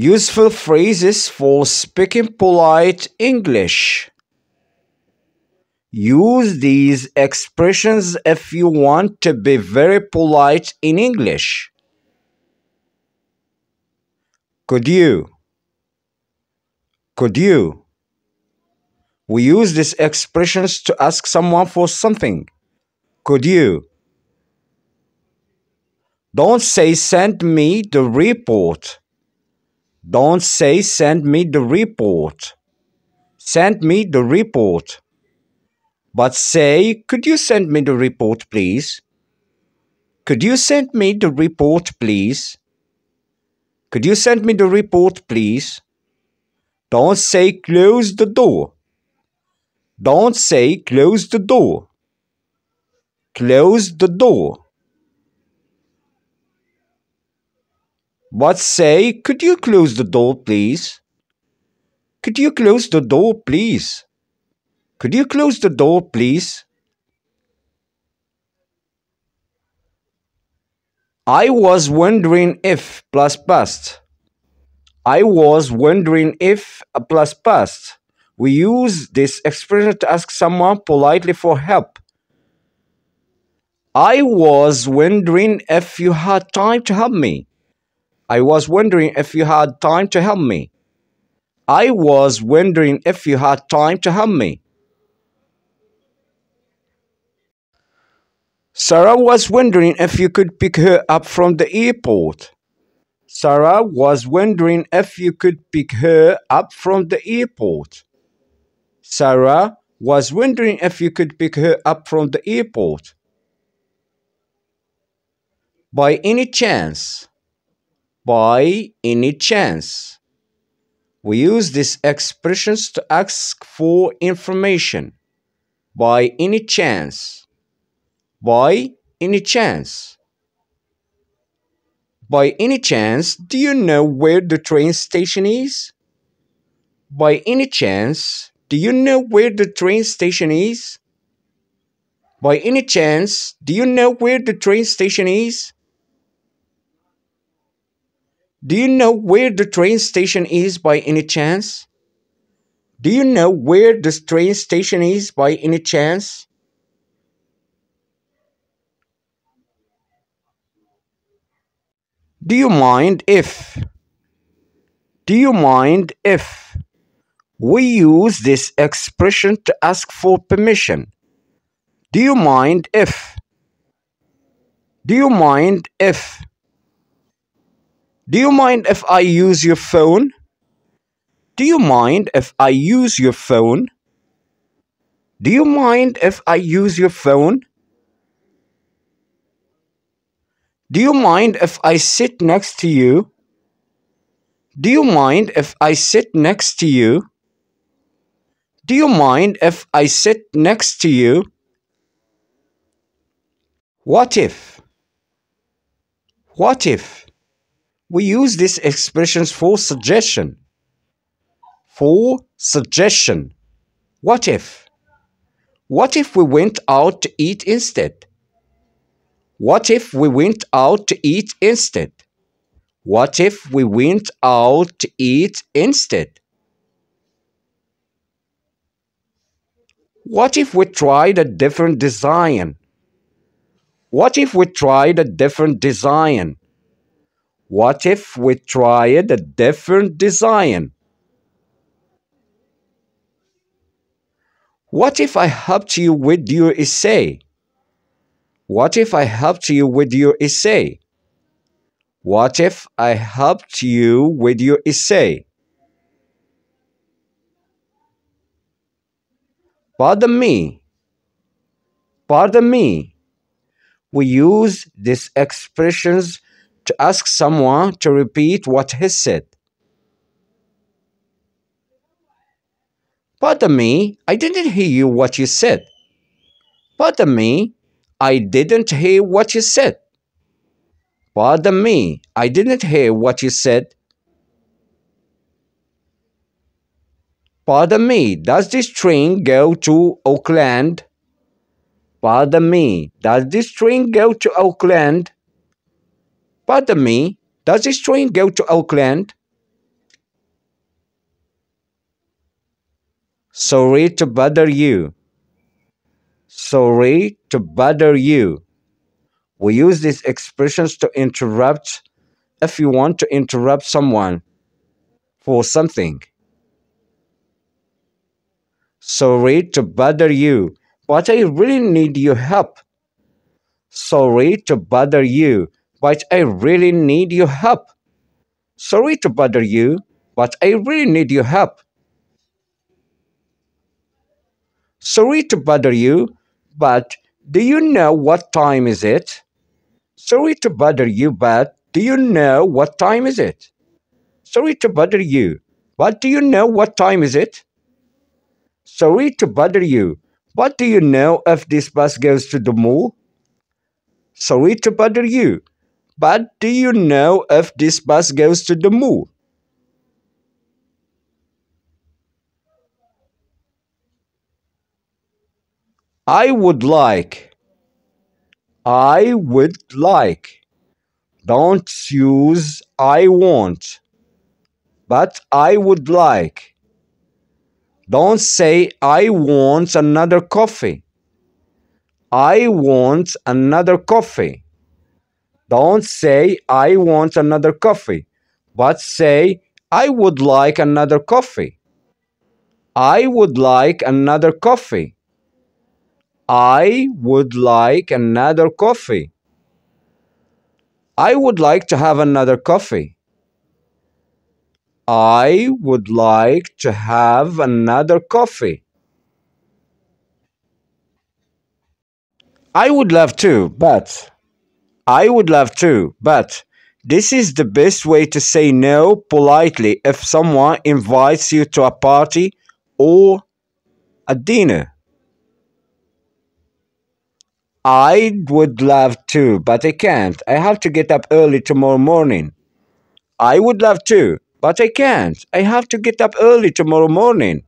Useful phrases for speaking polite English. Use these expressions if you want to be very polite in English. Could you? Could you? We use these expressions to ask someone for something. Could you? Don't say send me the report. Don't say send me the report. Send me the report. But say, could you send me the report, please? Could you send me the report, please? Could you send me the report, please? Don't say close the door. Don't say close the door. Close the door. But say, could you close the door, please? Could you close the door, please? Could you close the door, please? I was wondering if plus past. I was wondering if a plus past. We use this expression to ask someone politely for help. I was wondering if you had time to help me. I was wondering if you had time to help me. I was wondering if you had time to help me. Sarah was wondering if you could pick her up from the airport. Sarah was wondering if you could pick her up from the airport. Sarah was wondering if you could pick her up from the airport. By any chance by any chance. We use these expressions to ask for information. By any chance. By any chance. By any chance, do you know where the train station is? By any chance, do you know where the train station is? By any chance, do you know where the train station is? Do you know where the train station is by any chance? Do you know where the train station is by any chance? Do you mind if? Do you mind if? We use this expression to ask for permission. Do you mind if? Do you mind if? Do you mind if I use your phone? Do you mind if I use your phone? Do you mind if I use your phone? Do you mind if I sit next to you? Do you mind if I sit next to you? Do you mind if I sit next to you? What if? What if? We use these expressions for suggestion. For suggestion. What if? What if we went out to eat instead? What if we went out to eat instead? What if we went out to eat instead? What if we tried a different design? What if we tried a different design? What if we tried a different design? What if I helped you with your essay? What if I helped you with your essay? What if I helped you with your essay? Pardon me. Pardon me. We use these expressions to ask someone to repeat what he said. Pardon me, I didn't hear you what you said. Pardon me, I didn't hear what you said. Pardon me, I didn't hear what you said. Pardon me, does this train go to Auckland? Pardon me, does this train go to Auckland? Pardon me, does this train go to Auckland? Sorry to bother you. Sorry to bother you. We use these expressions to interrupt if you want to interrupt someone for something. Sorry to bother you, but I really need your help. Sorry to bother you, but I really need your help. Sorry to bother you, but I really need your help. Sorry to bother you, but do you know what time is it? Sorry to bother you, but do you know what time is it? Sorry to bother you, but do you know what time is it? Sorry to bother you, but do you know if this bus goes to the mall? Sorry to bother you, but do you know if this bus goes to the mall? I would like. I would like. Don't use I want, but I would like. Don't say I want another coffee. I want another coffee. Don't say I want another coffee, but say I would like another coffee. I would like another coffee. I would like another coffee. I would like to have another coffee. I would like to have another coffee. I would love to, but I would love to, but this is the best way to say no politely if someone invites you to a party or a dinner. I would love to, but I can't. I have to get up early tomorrow morning. I would love to, but I can't. I have to get up early tomorrow morning.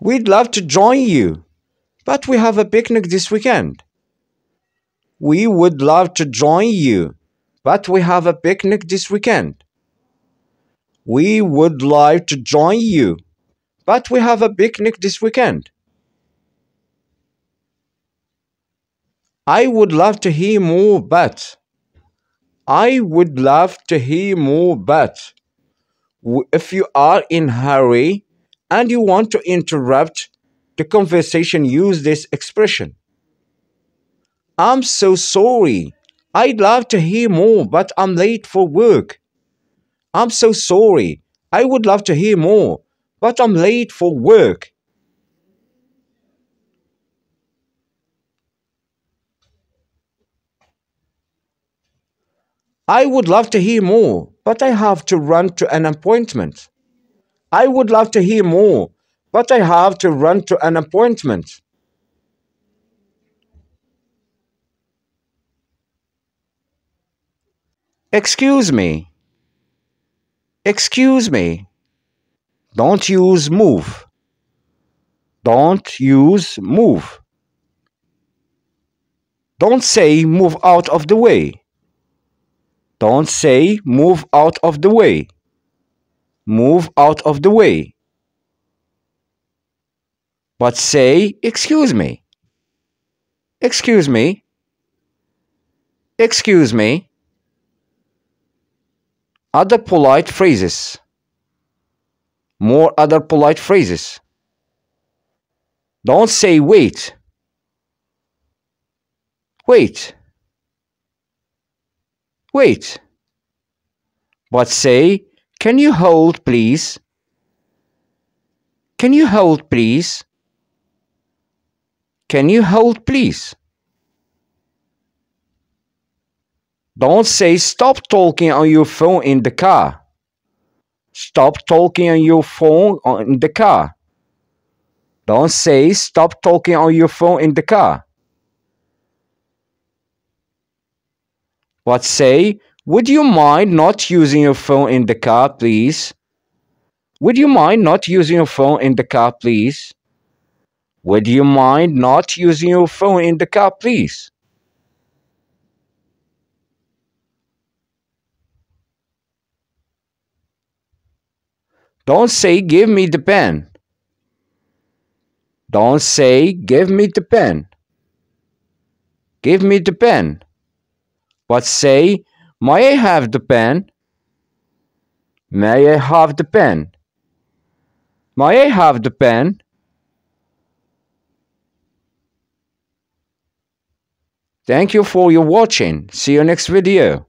We'd love to join you, but we have a picnic this weekend. We would love to join you, but we have a picnic this weekend. We would like to join you, but we have a picnic this weekend. I would love to hear more, but. I would love to hear more, but. If you are in hurry and you want to interrupt the conversation, use this expression. I'm so sorry. I'd love to hear more, but I'm late for work. I'm so sorry. I would love to hear more, but I'm late for work. I would love to hear more, but I have to run to an appointment. I would love to hear more, but I have to run to an appointment. Excuse me. Excuse me. Don't use move. Don't use move. Don't say move out of the way. Don't say move out of the way. Move out of the way. But say excuse me. Excuse me. Excuse me. Other polite phrases. More other polite phrases. Don't say wait. Wait. Wait. But say, can you hold, please? Can you hold, please? Can you hold, please? Don't say stop talking on your phone in the car. Stop talking on your phone in the car. Don't say stop talking on your phone in the car. What say, would you mind not using your phone in the car, please? Would you mind not using your phone in the car, please? Would you mind not using your phone in the car, please? Don't say, give me the pen. Don't say, give me the pen. Give me the pen. But say, may I have the pen? May I have the pen? May I have the pen? Thank you for your watching. See you next video.